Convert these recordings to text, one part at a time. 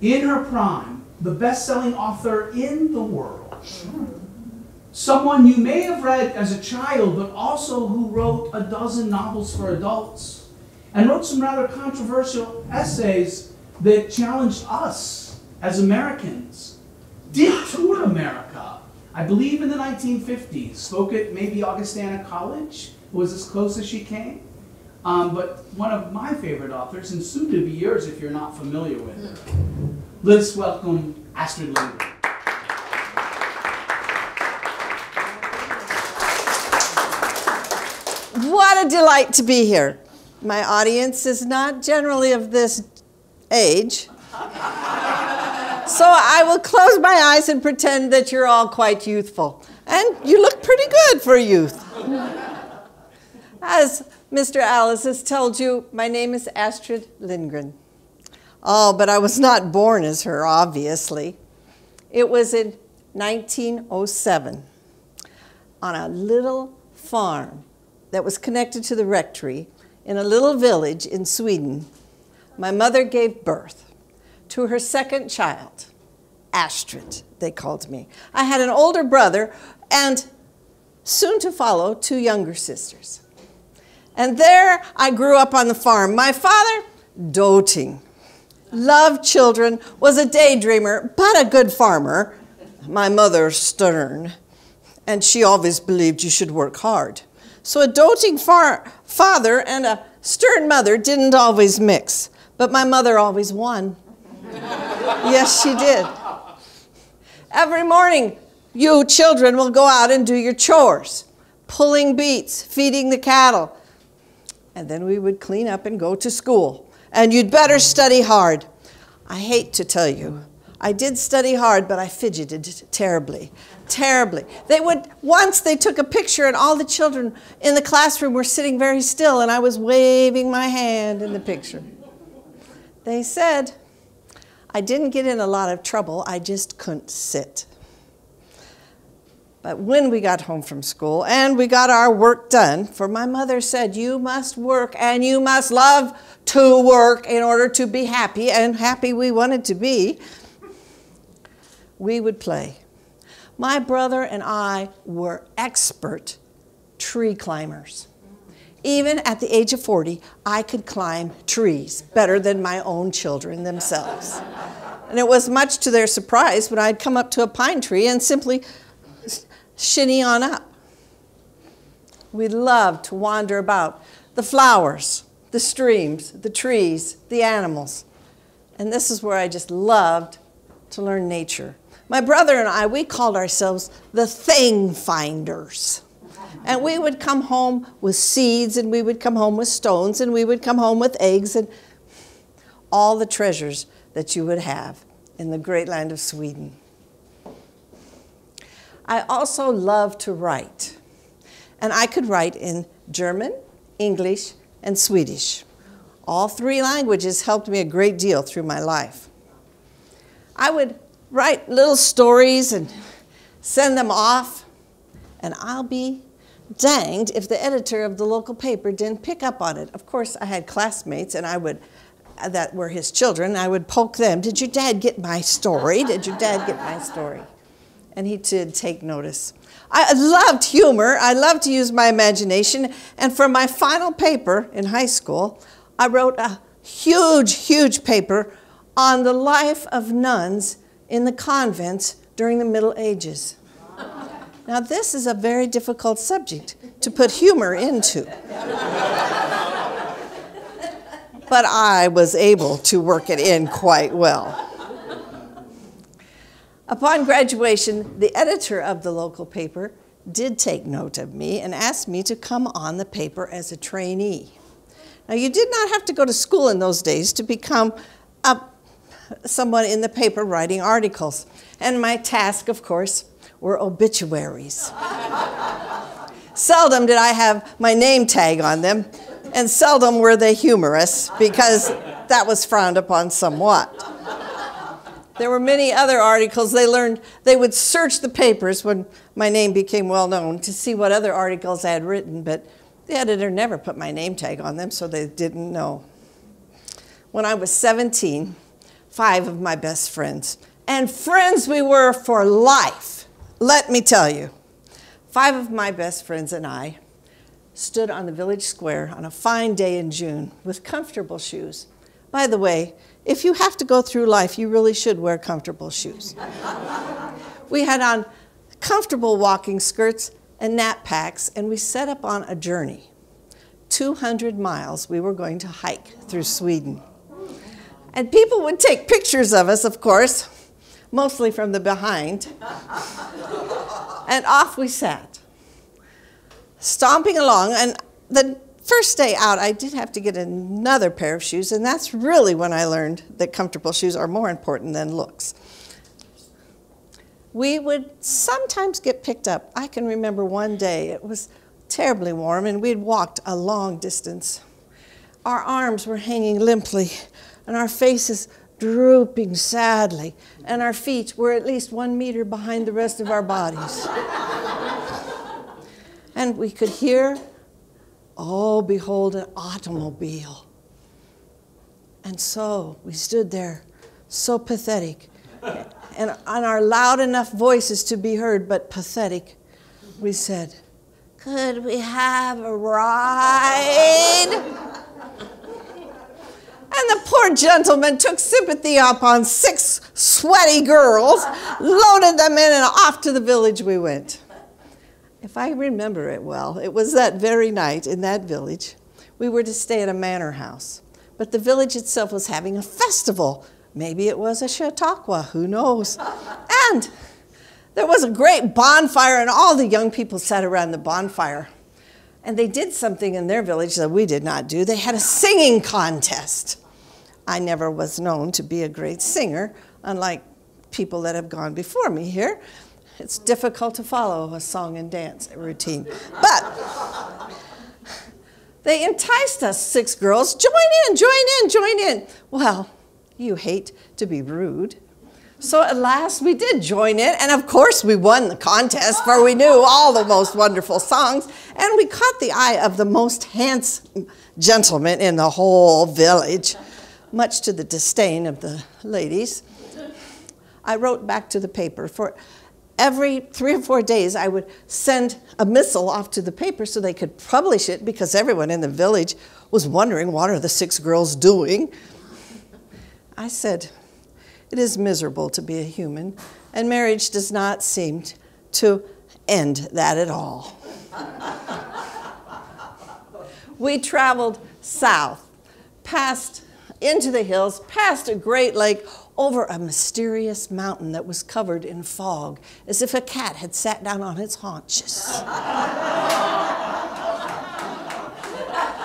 in her prime, the best selling author in the world. Someone you may have read as a child, but also who wrote a dozen novels for adults and wrote some rather controversial essays that challenged us as Americans. Did tour America, I believe in the 1950s, spoke at maybe Augustana College, was as close as she came. Um, but one of my favorite authors, and soon to be yours if you're not familiar with her. Let's welcome Astrid Lindgren. What a delight to be here. My audience is not generally of this age. So I will close my eyes and pretend that you're all quite youthful. And you look pretty good for youth. As Mr. Alice has told you, my name is Astrid Lindgren. Oh, but I was not born as her, obviously. It was in 1907 on a little farm that was connected to the rectory in a little village in Sweden. My mother gave birth to her second child, Astrid, they called me. I had an older brother and soon to follow two younger sisters. And there I grew up on the farm. My father, doting, loved children, was a daydreamer, but a good farmer. My mother, stern, and she always believed you should work hard. So a doting father and a stern mother didn't always mix, but my mother always won. yes, she did. Every morning, you children will go out and do your chores, pulling beets, feeding the cattle, and then we would clean up and go to school. And you'd better study hard. I hate to tell you, I did study hard, but I fidgeted terribly, terribly. They would, once they took a picture and all the children in the classroom were sitting very still and I was waving my hand in the picture. They said, I didn't get in a lot of trouble, I just couldn't sit. But when we got home from school and we got our work done, for my mother said, You must work and you must love to work in order to be happy, and happy we wanted to be, we would play. My brother and I were expert tree climbers. Even at the age of 40, I could climb trees better than my own children themselves. And it was much to their surprise when I'd come up to a pine tree and simply shinny on up. We loved to wander about the flowers, the streams, the trees, the animals. And this is where I just loved to learn nature. My brother and I, we called ourselves the thing finders. And we would come home with seeds, and we would come home with stones, and we would come home with eggs, and all the treasures that you would have in the great land of Sweden. I also love to write. And I could write in German, English, and Swedish. All three languages helped me a great deal through my life. I would write little stories and send them off, and I'll be danged if the editor of the local paper didn't pick up on it. Of course, I had classmates, and I would that were his children. I would poke them. Did your dad get my story? Did your dad get my story? And he did take notice. I loved humor. I loved to use my imagination. And for my final paper in high school, I wrote a huge, huge paper on the life of nuns in the convents during the Middle Ages. Now, this is a very difficult subject to put humor into. but I was able to work it in quite well. Upon graduation, the editor of the local paper did take note of me and asked me to come on the paper as a trainee. Now, you did not have to go to school in those days to become a, someone in the paper writing articles. And my task, of course, were obituaries. seldom did I have my name tag on them, and seldom were they humorous because that was frowned upon somewhat. There were many other articles. They learned they would search the papers when my name became well known to see what other articles I had written, but the editor never put my name tag on them, so they didn't know. When I was 17, five of my best friends. And friends we were for life. Let me tell you, five of my best friends and I stood on the village square on a fine day in June with comfortable shoes. By the way, if you have to go through life, you really should wear comfortable shoes. we had on comfortable walking skirts and knapsacks, and we set up on a journey. 200 miles we were going to hike through Sweden. And people would take pictures of us, of course, mostly from the behind. and off we sat, stomping along. And the first day out, I did have to get another pair of shoes, and that's really when I learned that comfortable shoes are more important than looks. We would sometimes get picked up. I can remember one day, it was terribly warm, and we'd walked a long distance. Our arms were hanging limply, and our faces drooping sadly, and our feet were at least one meter behind the rest of our bodies. and we could hear, oh, behold, an automobile. And so we stood there, so pathetic, and on our loud enough voices to be heard, but pathetic, we said, Could we have a ride? And the poor gentleman took sympathy upon six sweaty girls, loaded them in, and off to the village we went. If I remember it well, it was that very night in that village. We were to stay at a manor house, but the village itself was having a festival. Maybe it was a Chautauqua, who knows? And there was a great bonfire, and all the young people sat around the bonfire. And they did something in their village that we did not do. They had a singing contest. I never was known to be a great singer, unlike people that have gone before me here. It's difficult to follow a song and dance routine. But they enticed us, six girls, join in, join in, join in. Well, you hate to be rude. So at last we did join in, and of course we won the contest, for we knew all the most wonderful songs, and we caught the eye of the most handsome gentleman in the whole village, much to the disdain of the ladies. I wrote back to the paper for every three or four days I would send a missile off to the paper so they could publish it because everyone in the village was wondering what are the six girls doing. I said, it is miserable to be a human, and marriage does not seem to end that at all. we traveled south, past into the hills, past a great lake, over a mysterious mountain that was covered in fog, as if a cat had sat down on its haunches.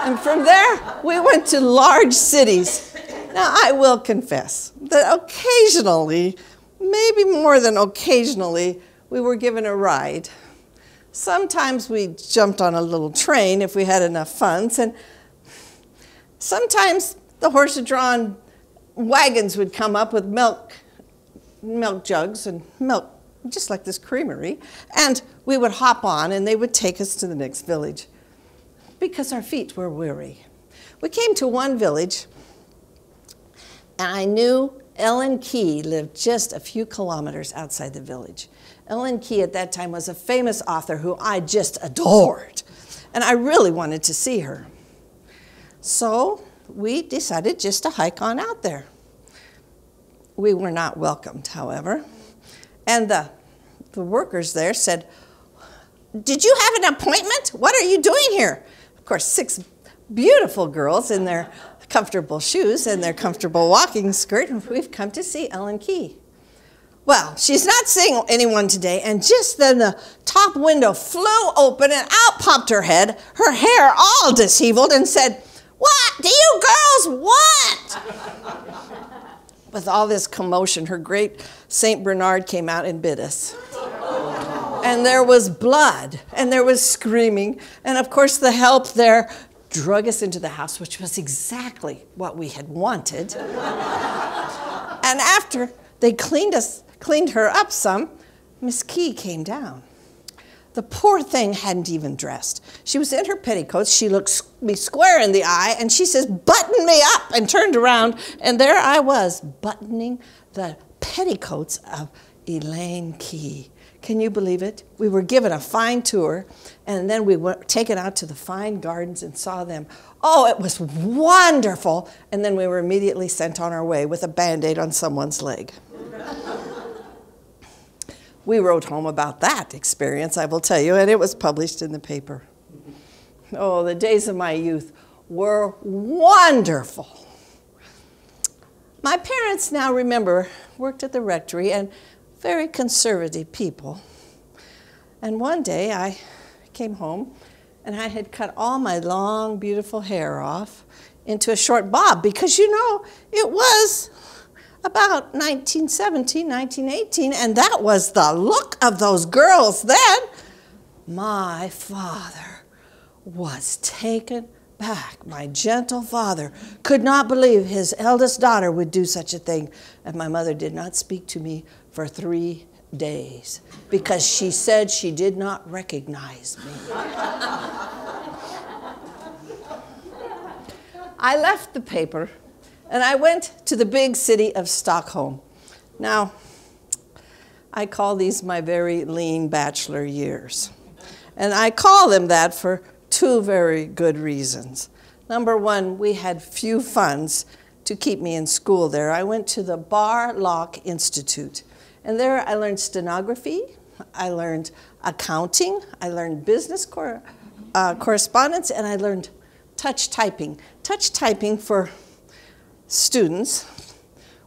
and from there, we went to large cities now, I will confess that occasionally, maybe more than occasionally, we were given a ride. Sometimes we jumped on a little train if we had enough funds, and sometimes the horse drawn wagons would come up with milk, milk jugs and milk, just like this creamery, and we would hop on and they would take us to the next village because our feet were weary. We came to one village and I knew Ellen Key lived just a few kilometers outside the village. Ellen Key at that time was a famous author who I just adored, and I really wanted to see her. So we decided just to hike on out there. We were not welcomed, however, and the, the workers there said, Did you have an appointment? What are you doing here? Of course, six beautiful girls in their comfortable shoes and their comfortable walking skirt, we've come to see Ellen Key. Well, she's not seeing anyone today, and just then the top window flew open and out popped her head, her hair all disheveled, and said, What do you girls want? With all this commotion, her great St. Bernard came out and bit us. And there was blood, and there was screaming, and of course, the help there drug us into the house, which was exactly what we had wanted. and after they cleaned us, cleaned her up some, Miss Key came down. The poor thing hadn't even dressed. She was in her petticoats. She looked me square in the eye and she says, Button me up, and turned around. And there I was, buttoning the petticoats of Elaine Key. Can you believe it? We were given a fine tour, and then we were taken out to the fine gardens and saw them. Oh, it was wonderful! And then we were immediately sent on our way with a band aid on someone's leg. We wrote home about that experience, I will tell you, and it was published in the paper. Oh, the days of my youth were wonderful. My parents now remember worked at the rectory and very conservative people. And one day I came home and I had cut all my long, beautiful hair off into a short bob because you know it was about 1917, 1918, and that was the look of those girls then. My father was taken back. My gentle father could not believe his eldest daughter would do such a thing, and my mother did not speak to me for three days because she said she did not recognize me. I left the paper and I went to the big city of Stockholm. Now, I call these my very lean bachelor years. And I call them that for two very good reasons. Number one, we had few funds to keep me in school there. I went to the Barlock Institute. And there I learned stenography, I learned accounting, I learned business cor uh, correspondence, and I learned touch typing. Touch typing for students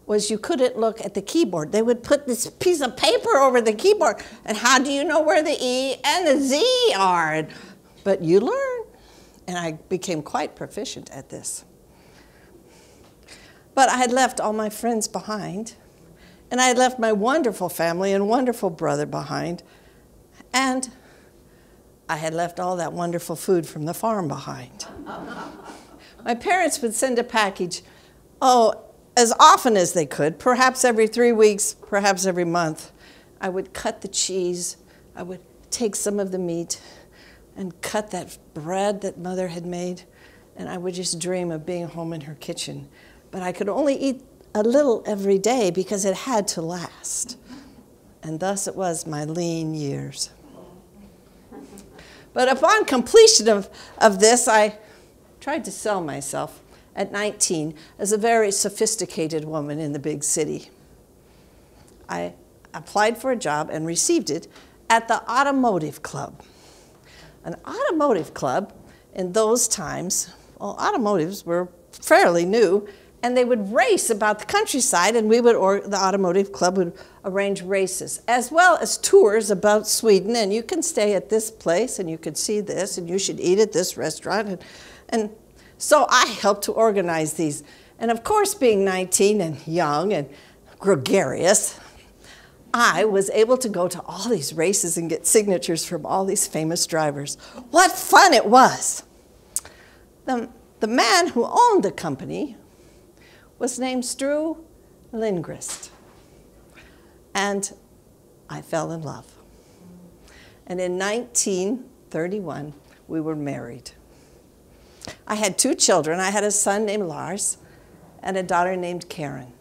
was you couldn't look at the keyboard. They would put this piece of paper over the keyboard, and how do you know where the E and the Z are? But you learn, and I became quite proficient at this. But I had left all my friends behind. And I had left my wonderful family and wonderful brother behind. And I had left all that wonderful food from the farm behind. my parents would send a package, oh, as often as they could, perhaps every three weeks, perhaps every month. I would cut the cheese, I would take some of the meat, and cut that bread that mother had made, and I would just dream of being home in her kitchen. But I could only eat a little every day because it had to last. And thus it was my lean years. But upon completion of, of this, I tried to sell myself at 19 as a very sophisticated woman in the big city. I applied for a job and received it at the Automotive Club. An automotive club in those times, well, automotives were fairly new, and they would race about the countryside, and we would, or the automotive club would arrange races, as well as tours about Sweden. And you can stay at this place, and you can see this, and you should eat at this restaurant. And, and so I helped to organize these. And of course, being 19 and young and gregarious, I was able to go to all these races and get signatures from all these famous drivers. What fun it was! The, the man who owned the company was named Sture Lindgren. And I fell in love. And in 1931, we were married. I had two children. I had a son named Lars and a daughter named Karin.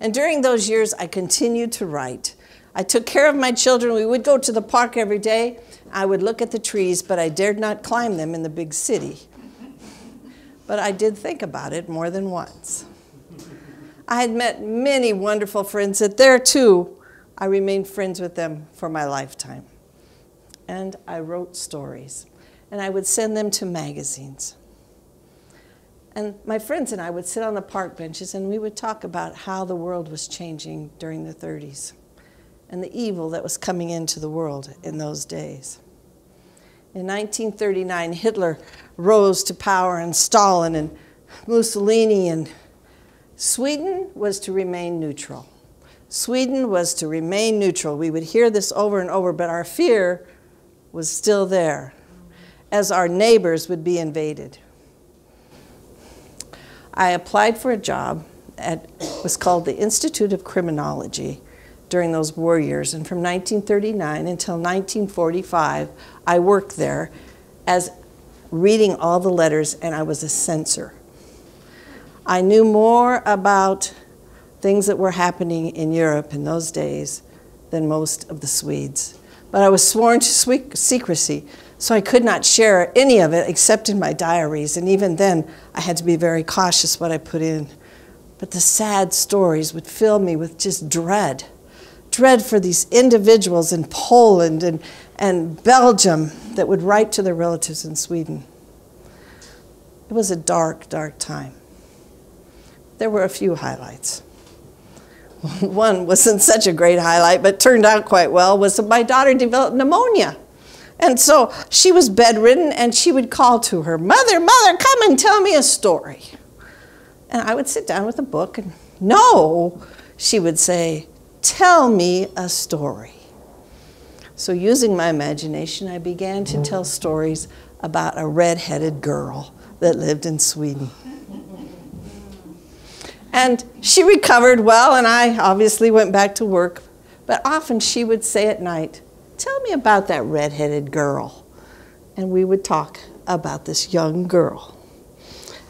And during those years, I continued to write. I took care of my children. We would go to the park every day. I would look at the trees, but I dared not climb them in the big city. But I did think about it more than once. I had met many wonderful friends that there too, I remained friends with them for my lifetime. And I wrote stories, and I would send them to magazines. And my friends and I would sit on the park benches and we would talk about how the world was changing during the 30s and the evil that was coming into the world in those days. In 1939, Hitler rose to power, and Stalin and Mussolini and Sweden was to remain neutral. Sweden was to remain neutral. We would hear this over and over, but our fear was still there as our neighbors would be invaded. I applied for a job at was called the Institute of Criminology during those war years. And from 1939 until 1945, I worked there as reading all the letters, and I was a censor. I knew more about things that were happening in Europe in those days than most of the Swedes. But I was sworn to secrecy, so I could not share any of it except in my diaries, and even then I had to be very cautious what I put in. But the sad stories would fill me with just dread dread for these individuals in Poland and, and Belgium that would write to their relatives in Sweden. It was a dark, dark time. There were a few highlights. One wasn't such a great highlight, but turned out quite well, was my daughter developed pneumonia. And so she was bedridden, and she would call to her, Mother, Mother, come and tell me a story. And I would sit down with a book, and no, she would say, Tell me a story. So, using my imagination, I began to tell stories about a red-headed girl that lived in Sweden. And she recovered well, and I obviously went back to work. But often she would say at night, Tell me about that red-headed girl. And we would talk about this young girl.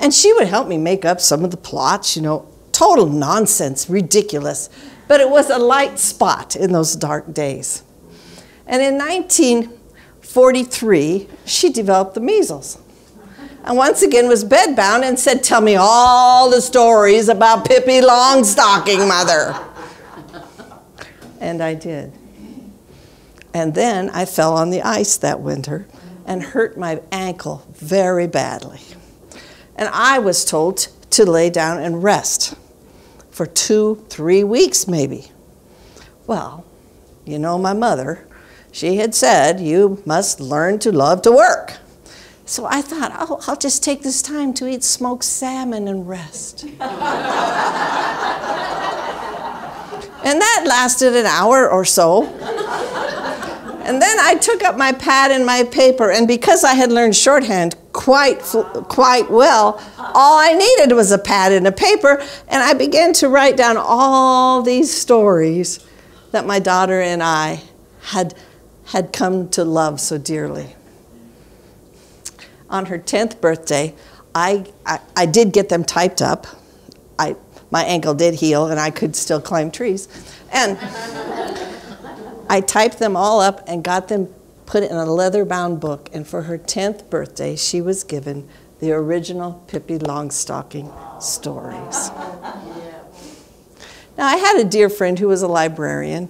And she would help me make up some of the plots, you know, total nonsense, ridiculous. But it was a light spot in those dark days. And in 1943, she developed the measles. And once again was bedbound and said, Tell me all the stories about Pippi Longstocking, mother. And I did. And then I fell on the ice that winter and hurt my ankle very badly. And I was told to lay down and rest for two, three weeks maybe. Well, you know my mother, she had said, You must learn to love to work. So I thought, oh, I'll just take this time to eat smoked salmon and rest. and that lasted an hour or so. And then I took up my pad and my paper, and because I had learned shorthand quite, quite well, all I needed was a pad and a paper, and I began to write down all these stories that my daughter and I had, had come to love so dearly. On her 10th birthday, I, I, I did get them typed up. I, my ankle did heal, and I could still climb trees. And I typed them all up and got them put in a leather bound book. And for her 10th birthday, she was given the original Pippi Longstocking stories. Now, I had a dear friend who was a librarian,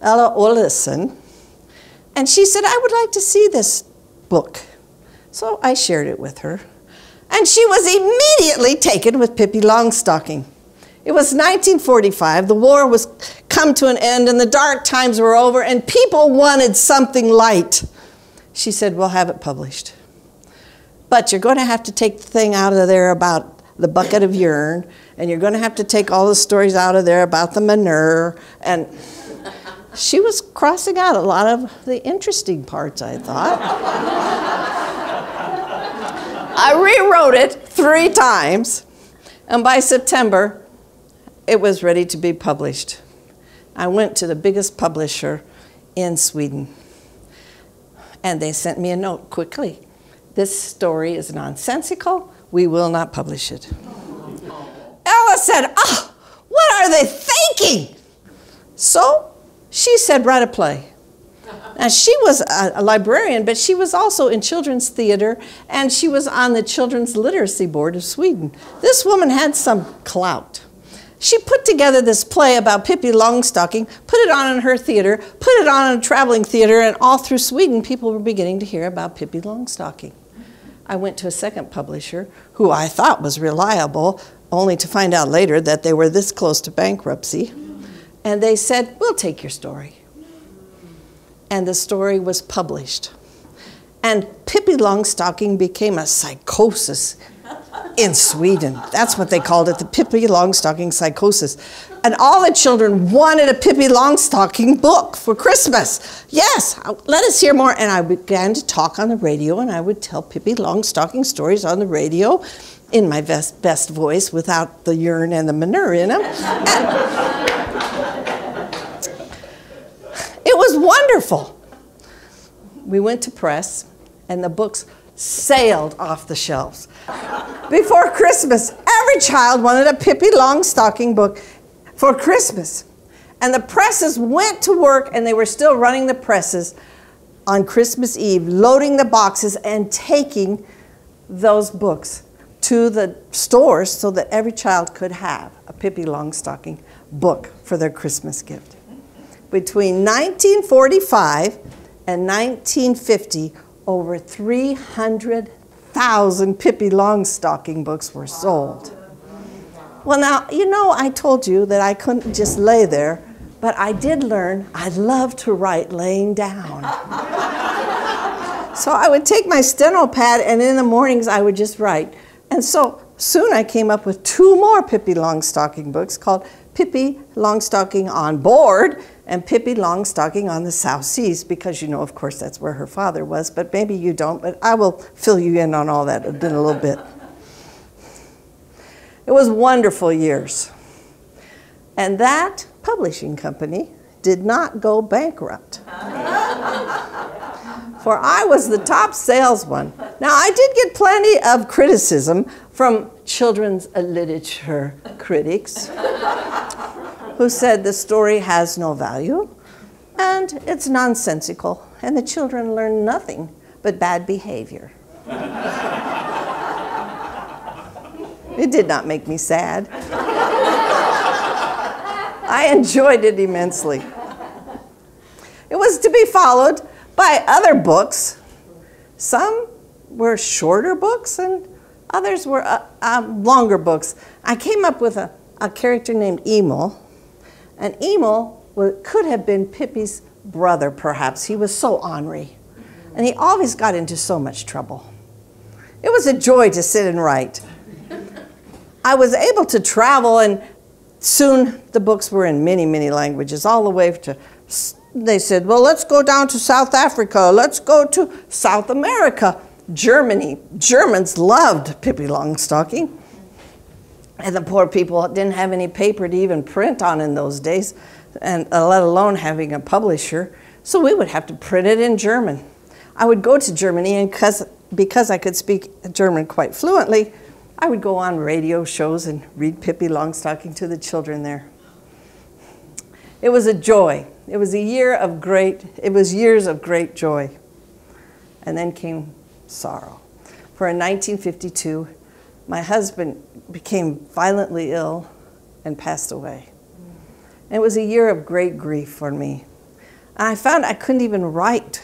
Ella Olesen, and she said, I would like to see this book. So I shared it with her. And she was immediately taken with Pippi Longstocking. It was 1945. The war was come to an end and the dark times were over and people wanted something light. She said, We'll have it published. But you're going to have to take the thing out of there about the bucket of urine, and you're going to have to take all the stories out of there about the manure. And she was crossing out a lot of the interesting parts, I thought. I rewrote it three times, and by September, it was ready to be published. I went to the biggest publisher in Sweden, and they sent me a note quickly. This story is nonsensical. We will not publish it. Ella said, Oh, what are they thinking? So she said, Write a play. Now, she was a, a, librarian, but she was also in children's theater and she was on the Children's Literacy Board of Sweden. This woman had some clout. She put together this play about Pippi Longstocking, put it on in her theater, put it on in a traveling theater, and all through Sweden, people were beginning to hear about Pippi Longstocking. I went to a second publisher who I thought was reliable, only to find out later that they were this close to bankruptcy. And they said, We'll take your story. And the story was published. And Pippi Longstocking became a psychosis in Sweden. That's what they called it, the Pippi Longstocking psychosis. And all the children wanted a Pippi Longstocking book for Christmas. Yes, uh, let us hear more. And I began to talk on the radio, and I would tell Pippi Longstocking stories on the radio in my best, best voice without the urine and the manure in them. it was wonderful. We went to press, and the books sailed off the shelves. Before Christmas, every child wanted a Pippi Longstocking book for Christmas. And the presses went to work, and they were still running the presses on Christmas Eve, loading the boxes and taking those books to the stores so that every child could have a Pippi Longstocking book for their Christmas gift. Between 1945 and 1950, over 300,000 Pippi Longstocking books were sold. Well, now, you know, I told you that I couldn't just lay there, but I did learn I love to write laying down. so I would take my steno pad, and in the mornings I would just write. And so soon I came up with two more Pippi Longstocking books called Pippi Longstocking on Board and Pippi Longstocking on the South Seas, because you know, of course, that's where her father was, but maybe you don't, but I will fill you in on all that in a little bit. It was wonderful years. And that publishing company did not go bankrupt. For I was the top salesman. Now, I did get plenty of criticism from children's literature critics who said the story has no value and it's nonsensical, and the children learn nothing but bad behavior. it did not make me sad. I enjoyed it immensely. It was to be followed by other books. Some were shorter books and others were uh, uh, longer books. I came up with a, a character named Emil. And Emil could have been Pippi's brother, perhaps. He was so ornery. And he always got into so much trouble. It was a joy to sit and write. I was able to travel and soon the books were in many, many languages, all the way to, they said, well, let's go down to South Africa, let's go to South America. Germany, Germans loved Pippi Longstocking. And the poor people didn't have any paper to even print on in those days, and uh, let alone having a publisher. So we would have to print it in German. I would go to Germany, and because, because I could speak German quite fluently, I would go on radio shows and read Pippi Longstocking to the children there. It was a joy. It was a year of great, it was years of great joy. And then came sorrow. For in 1952, my husband became violently ill and passed away. And it was a year of great grief for me. I found I couldn't even write.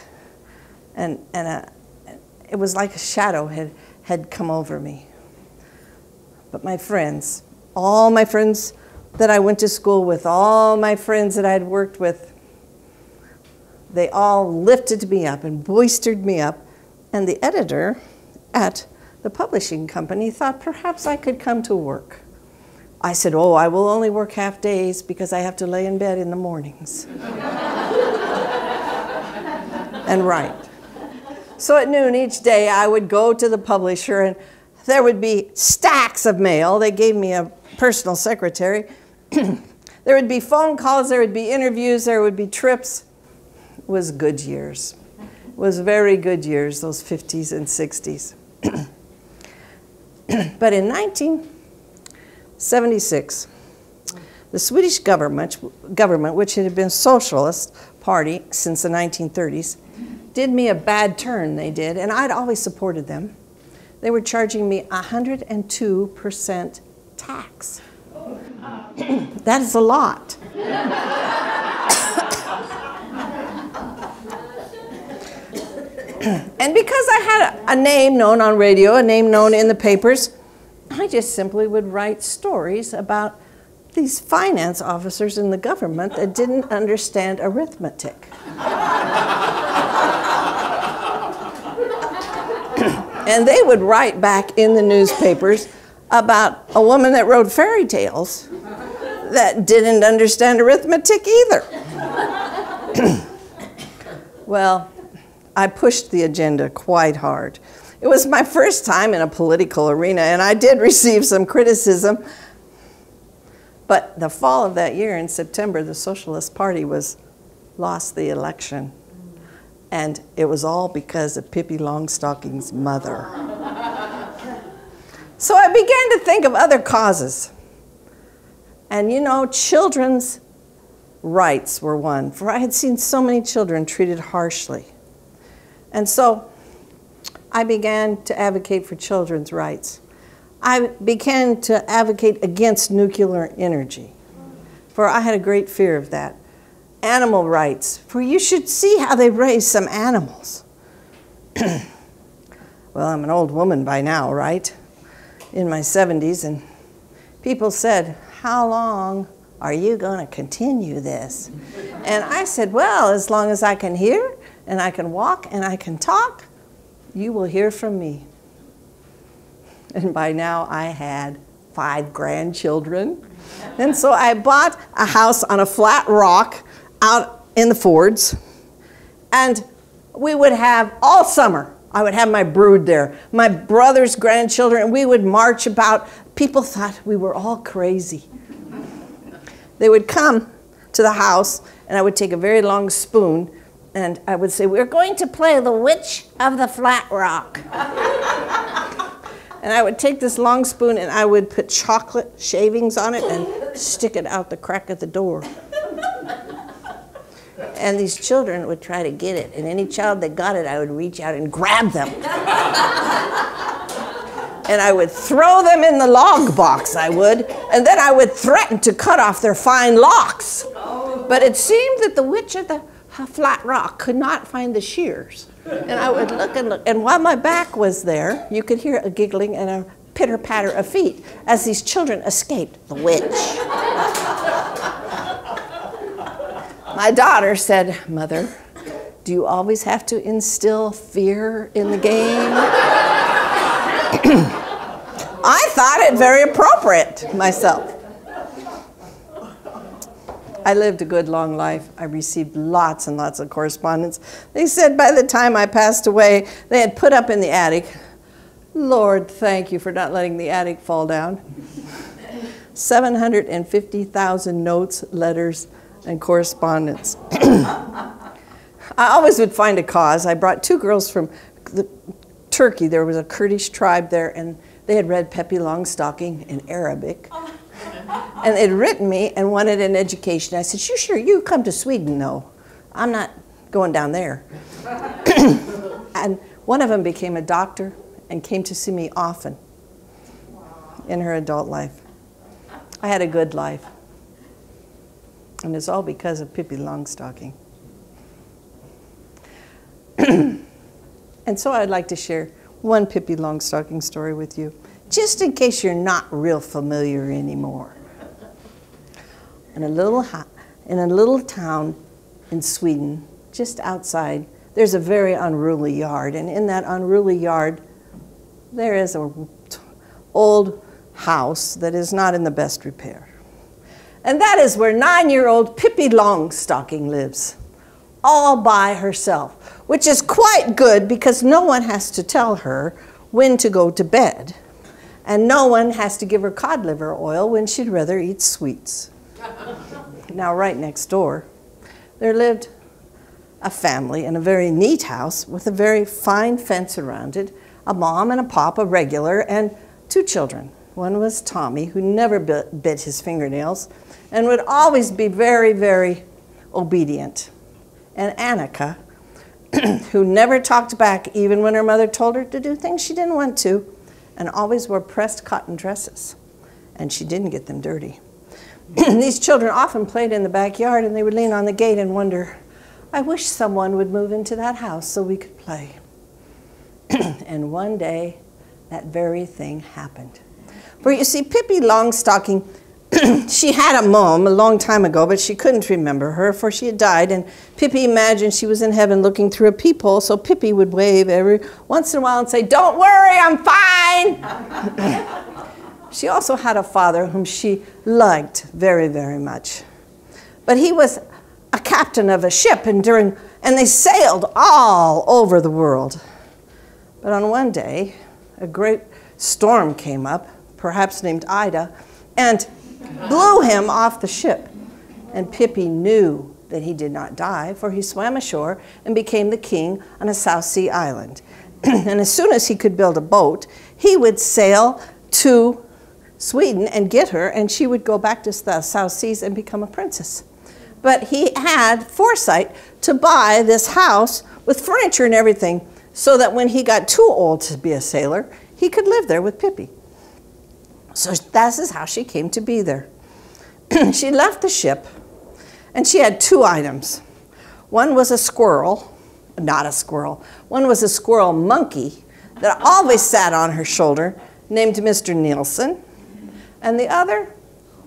And, and a, uh, it was like a shadow had, had come over me. But my friends, all my friends that I went to school with, all my friends that I'd worked with, they all lifted me up and boistered me up. And the editor at the publishing company thought perhaps I could come to work. I said, Oh, I will only work half days because I have to lay in bed in the mornings. and write. So at noon each day, I would go to the publisher and there would be stacks of mail. They gave me a personal secretary. there would be phone calls, there would be interviews, there would be trips. It was good years. It was very good years, those 50s and 60s. but in 1976, the Swedish government, government, which had been socialist party since the 1930s, did me a bad turn, they did, and I'd always supported them they were charging me 102% tax. that is a lot. and because I had a name known on radio, a name known in the papers, I just simply would write stories about these finance officers in the government that didn't understand arithmetic. And they would write back in the newspapers about a woman that wrote fairy tales that didn't understand arithmetic either. well, I pushed the agenda quite hard. It was my first time in a political arena, and I did receive some criticism. But the fall of that year in September, the Socialist Party was lost the election. And it was all because of Pippi Longstocking's mother. so I began to think of other causes. And you know, children's rights were one, for I had seen so many children treated harshly. And so I began to advocate for children's rights. I began to advocate against nuclear energy, for I had a great fear of that. Animal rights, for you should see how they raise some animals. well, I'm an old woman by now, right? In my 70s, and people said, How long are you going to continue this? And I said, Well, as long as I can hear and I can walk and I can talk, you will hear from me. And by now I had five grandchildren. And so I bought a house on a flat rock out in the Fjords. And we would have all summer, I would have my brood there, my brother's grandchildren, and we would march about. People thought we were all crazy. They would come to the house, and I would take a very long spoon and I would say, We're going to play The Witch of the Flat Rock. and I would take this long spoon and I would put chocolate shavings on it and stick it out the crack of the door. And these children would try to get it, and any child that got it, I would reach out and grab them. and I would throw them in the log box, I would, and then I would threaten to cut off their fine locks. But it seemed that the witch of the flat rock, could not find the shears. And I would look and look. And while my back was there, you could hear a giggling and a pitter patter of feet as these children escaped the witch. my daughter said, Mother, do you always have to instill fear in the game? I thought it very appropriate myself. I lived a good long life. I received lots and lots of correspondence. They said by the time I passed away, they had put up in the attic, Lord, thank you for not letting the attic fall down. 750,000 notes, letters, and correspondence. I always would find a cause. I brought two girls from the, Turkey. There was a Kurdish tribe there, and they had read Pippi Longstocking in Arabic. And they'd written me and wanted an education. I said, you sure you come to Sweden? though. I'm not going down there. and one of them became a doctor and came to see me often in her adult life. I had a good life. And it's all because of Pippi Longstocking. and so I'd like to share one Pippi Longstocking story with you, just in case you're not real familiar anymore in a little in a little town in Sweden, just outside, there's a very unruly yard, and in that unruly yard, there is a old house that is not in the best repair. And that is where nine-year-old Pippi Longstocking lives, all by herself, which is quite good because no one has to tell her when to go to bed, and no one has to give her cod liver oil when she'd rather eat sweets now right next door, there lived a family in a very neat house with a very fine fence around it, a mom and a pop, a regular, and two children. One was Tommy, who never bit, bit his fingernails and would always be very, very obedient. And Annika, who never talked back even when her mother told her to do things she didn't want to, and always wore pressed cotton dresses. And she didn't get them dirty. these children often played in the backyard and they would lean on the gate and wonder, I wish someone would move into that house so we could play. and one day, that very thing happened. For you see, Pippi Longstocking, she had a mom a long time ago, but she couldn't remember her, for she had died, and Pippi imagined she was in heaven looking through a peephole, so Pippi would wave every once in a while and say, Don't worry, I'm fine. She also had a father whom she liked very, very much. But he was a captain of a ship, and, during, and they sailed all over the world. But on one day, a great storm came up, perhaps named Ida, and blew him off the ship. And Pippi knew that he did not die, for he swam ashore and became the king on a South Sea island. and as soon as he could build a boat, he would sail to Sweden and get her, and she would go back to the South Seas and become a princess. But he had foresight to buy this house with furniture and everything so that when he got too old to be a sailor, he could live there with Pippi. So this is how she came to be there. she left the ship and she had two items. One was a squirrel, not a squirrel, one was a squirrel monkey that always sat on her shoulder named Mr. Nilsson. And the other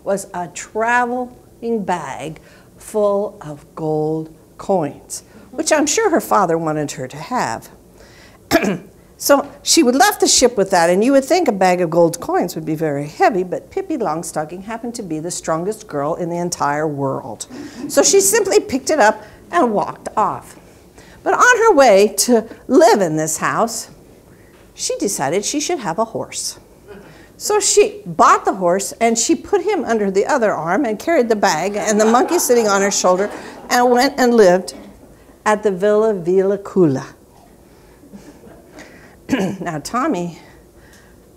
was a traveling bag full of gold coins, which I'm sure her father wanted her to have. so she would left the ship with that, and you would think a bag of gold coins would be very heavy, but Pippi Longstocking happened to be the strongest girl in the entire world. So she simply picked it up and walked off. But on her way to live in this house, she decided she should have a horse. So she bought the horse and she put him under the other arm and carried the bag and the monkey sitting on her shoulder and went and lived at the Villa Villekulla. now, Tommy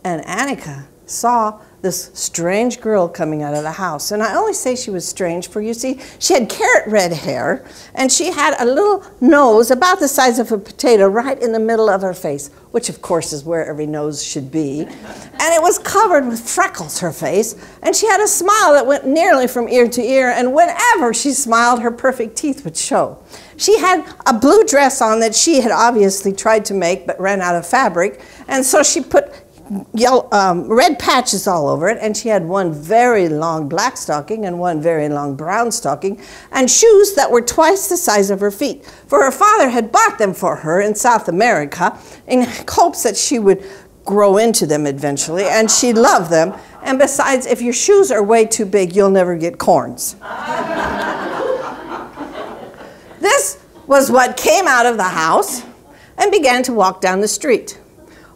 and Annika saw this strange girl coming out of the house. And I only say she was strange, for you see, she had carrot red hair, and she had a little nose about the size of a potato right in the middle of her face, which of course is where every nose should be. And it was covered with freckles, her face, and she had a smile that went nearly from ear to ear, and whenever she smiled, her perfect teeth would show. She had a blue dress on that she had obviously tried to make but ran out of fabric, and so she put yellow, um, red patches all over it, and she had one very long black stocking and one very long brown stocking, and shoes that were twice the size of her feet. For her father had bought them for her in South America in hopes that she would grow into them eventually, and she loved them. And besides, if your shoes are way too big, you'll never get corns. this was what came out of the house and began to walk down the street.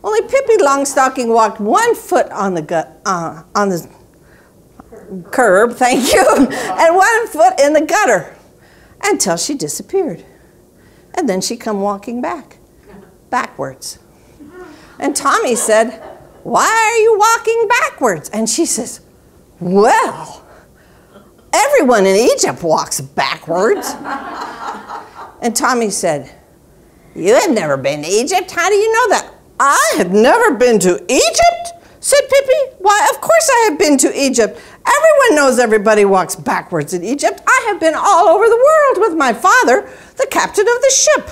Only Pippi Longstocking walked one foot on the gut, uh, on the curb, thank you, and one foot in the gutter until she disappeared. And then she come walking back, backwards. And Tommy said, why are you walking backwards? And she says, well, everyone in Egypt walks backwards. And Tommy said, you have never been to Egypt. How do you know that? I have never been to Egypt, said Pippi. Why, of course I have been to Egypt. Everyone knows everybody walks backwards in Egypt. I have been all over the world with my father, the captain of the ship.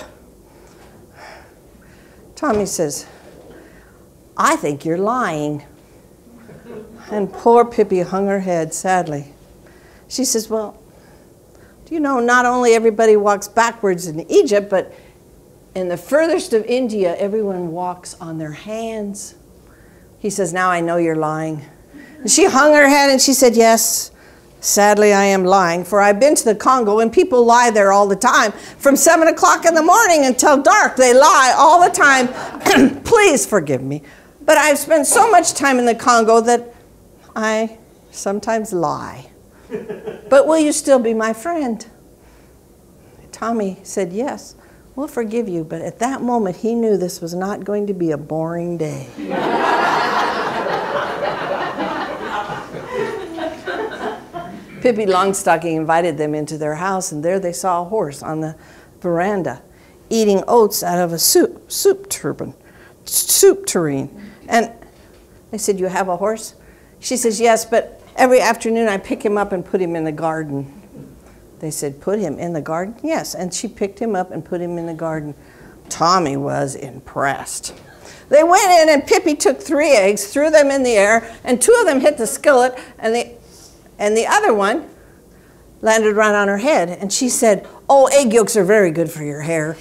Tommy says, I think you're lying. And poor Pippi hung her head sadly. She says, Well, do you know not only everybody walks backwards in Egypt, but in the furthest of India, everyone walks on their hands. He says, Now I know you're lying. And she hung her head and she said, Yes, sadly I am lying, for I've been to the Congo and people lie there all the time. From 7 o'clock in the morning until dark, they lie all the time. Please forgive me. But I've spent so much time in the Congo that I sometimes lie. but will you still be my friend? Tommy said, Yes. We'll forgive you, but at that moment he knew this was not going to be a boring day. Pippi Longstocking invited them into their house, and there they saw a horse on the veranda eating oats out of a soup, soup turban, soup tureen. And they said, You have a horse? She says, Yes, but every afternoon I pick him up and put him in the garden. They said, Put him in the garden? Yes. And she picked him up and put him in the garden. Tommy was impressed. They went in, and Pippi took three eggs, threw them in the air, and two of them hit the skillet, and the, and the other one landed right on her head. And she said, Oh, egg yolks are very good for your hair.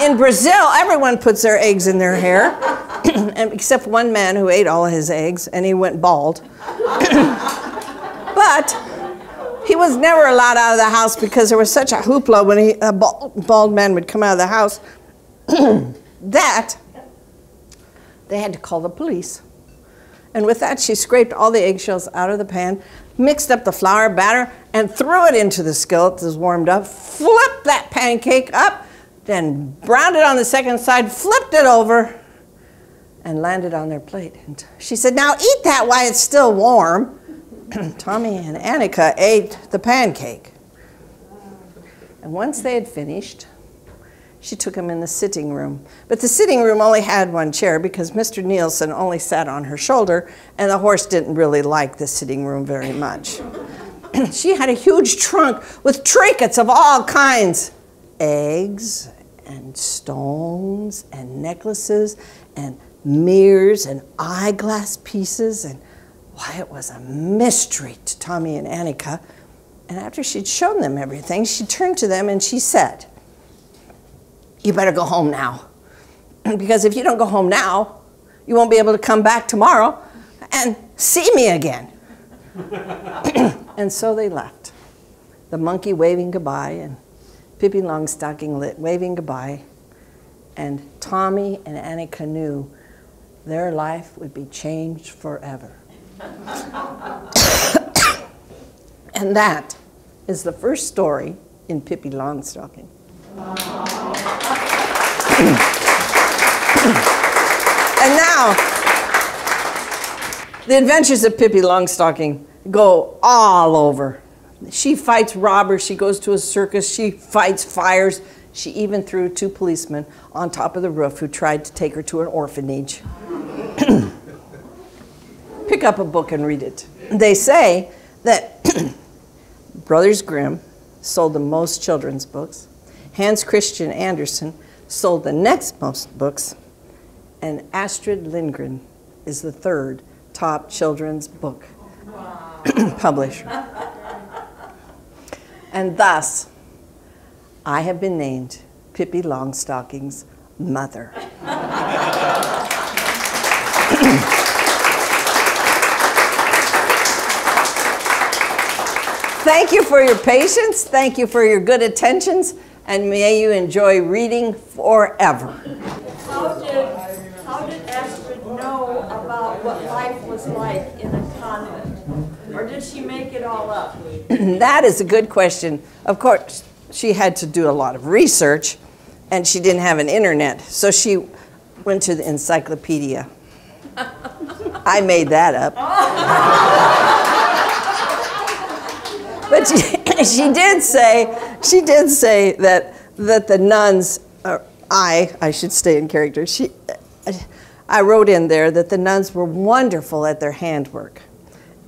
in Brazil, everyone puts their eggs in their hair, except one man who ate all his eggs, and he went bald. but he was never allowed out of the house because there was such a hoopla when he, a bald man would come out of the house that they had to call the police. And with that, she scraped all the eggshells out of the pan, mixed up the flour batter, and threw it into the skillet that was warmed up, flipped that pancake up, then browned it on the second side, flipped it over, and landed on their plate. And she said, Now eat that while it's still warm. Tommy and Annika ate the pancake. And once they had finished, she took him in the sitting room. But the sitting room only had one chair because Mr. Nilsson only sat on her shoulder, and the horse didn't really like the sitting room very much. she had a huge trunk with trinkets of all kinds eggs and stones and necklaces and mirrors and eyeglass pieces. And why, it was a mystery to Tommy and Annika. And after she'd shown them everything, she turned to them and she said, You better go home now. because if you don't go home now, you won't be able to come back tomorrow and see me again. and so they left. The monkey waving goodbye and Pippi Longstocking waving goodbye. And Tommy and Annika knew their life would be changed forever. And that is the first story in Pippi Longstocking. and now, the adventures of Pippi Longstocking go all over. She fights robbers, she goes to a circus, she fights fires. She even threw two policemen on top of the roof who tried to take her to an orphanage. Pick up a book and read it. They say that Brothers Grimm sold the most children's books, Hans Christian Andersen sold the next most books, and Astrid Lindgren is the third top children's book wow. publisher. and thus, I have been named Pippi Longstocking's mother. Thank you for your patience. Thank you for your good attentions. And may you enjoy reading forever. How did, how did Astrid know about what life was like in a convent? Or did she make it all up? that is a good question. Of course, she had to do a lot of research, and she didn't have an internet. So she went to the encyclopedia. I made that up. but she, she did say, she did say that, that the nuns, I, I should stay in character, she, I wrote in there that the nuns were wonderful at their handwork.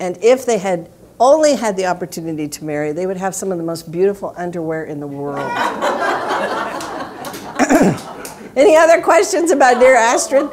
And if they had only had the opportunity to marry, they would have some of the most beautiful underwear in the world. Any other questions about dear Astrid?